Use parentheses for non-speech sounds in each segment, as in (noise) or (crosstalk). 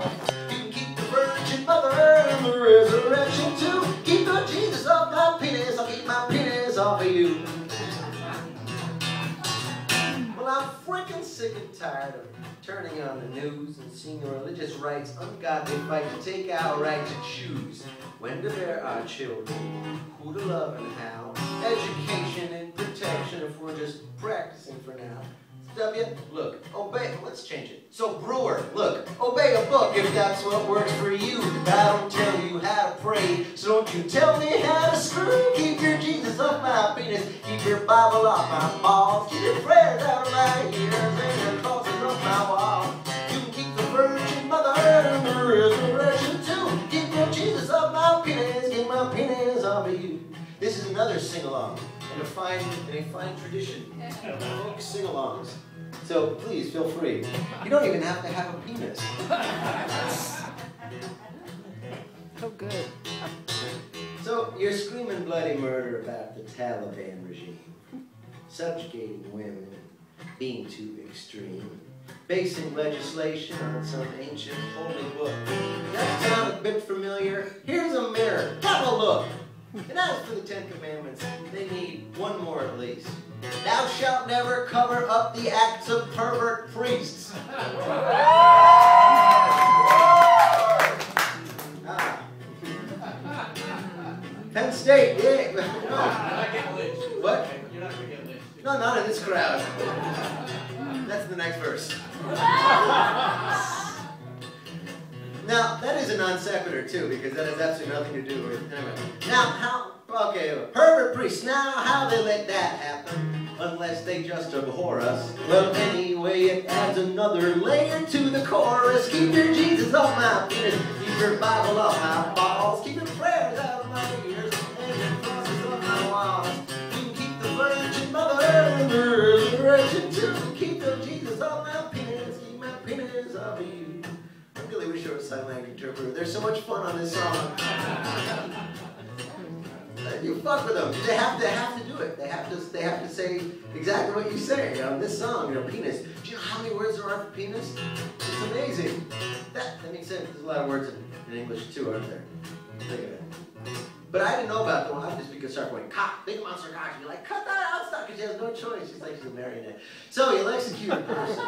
Keep the Virgin Mother and the resurrection too. Keep the Jesus off my penis, I'll keep my penis off of you. Well, I'm freaking sick and tired of turning on the news and seeing religious rights ungodly fight to take our right to choose when to bear our children, who to love and how, education and protection if we're just practicing for now. W, look, obey, let's change it. So brewer, look, obey a book if that's what works for you. I don't tell you how to pray, so don't you tell me how to screw. Keep your Jesus off my penis, keep your Bible off my balls, keep your prayers out of my ears and your crosses off my walls. You can keep the Virgin Mother and the resurrection too. Keep your Jesus off my penis, keep my penis off of you. This is another sing-along in a fine, in a fine tradition of (laughs) folk sing-alongs. So please feel free. You don't even have to have a penis. So good. So you're screaming bloody murder about the Taliban regime, subjugating women, being too extreme, basing legislation on some ancient holy book. That sound a bit familiar? Here's a mirror. Have a look. And as for the Ten Commandments, they need one more at least. Thou shalt never cover up the acts of pervert priests. Ah. Penn State, yeah. Lynched. What? No, not in this crowd. That's the next verse. Now, that is a non sequitur too, because that has absolutely nothing to do with. it. Anyway. Now, how. Okay, pervert priests. Now, how they let that happen? Unless they just abhor us. Well, anyway, it adds another layer to the chorus. Keep your Jesus off my penis. Keep your Bible off my balls. Keep your prayers sign interpreter. There's so much fun on this song. Uh, you fuck with them. They have they have to do it. They have to they have to say exactly what you say on this song. You know, penis. Do you know how many words there are for penis? It's amazing. That that makes sense. There's a lot of words in, in English too, aren't there? Think of it. But I didn't know about the one. I just because start going cock, big monster cock. And you're like, cut that out, stop, because she has no choice. She's like she's a marionette. So you'll execute a person.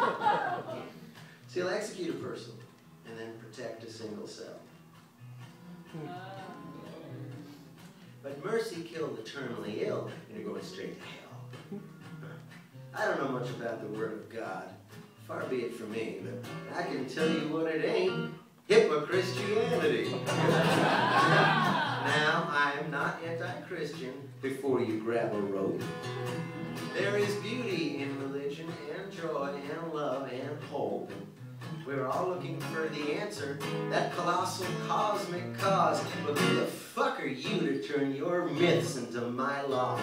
so you'll execute a person and then protect a single cell. But mercy killed the terminally ill, and you're going straight to hell. I don't know much about the Word of God. Far be it from me, but I can tell you what it ain't. Hypochristianity. now, I am not anti-Christian before you grab a rope. There is beauty in religion and joy and love and hope. We're all looking for the answer, that colossal cosmic cause. But who the fuck are you to turn your myths into my laws?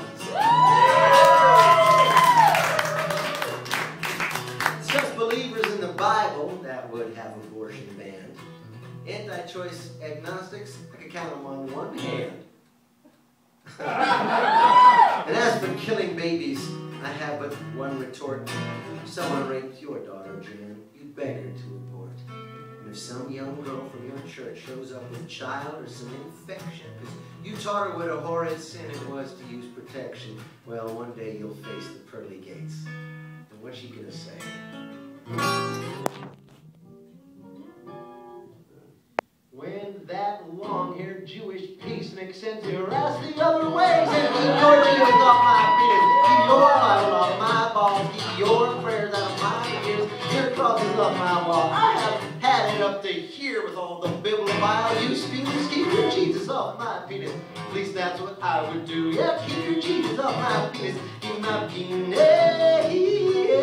It's just believers in the Bible that would have abortion banned. Anti-choice agnostics, I could count them on one hand. (laughs) and as for killing babies, I have but one retort. Someone raped your daughter, Jan, you beg her to some young girl from your church shows up with child or some infection, because you taught her what a horrid sin it was to use protection, well, one day you'll face the pearly gates. And what's she gonna say? When that long-haired Jewish peacenik sends your ass the other way, keep your Jesus off my they hear with all the biblical values. Please keep your Jesus off my penis. At least that's what I would do. Yeah, keep your Jesus off my penis. Keep my penis.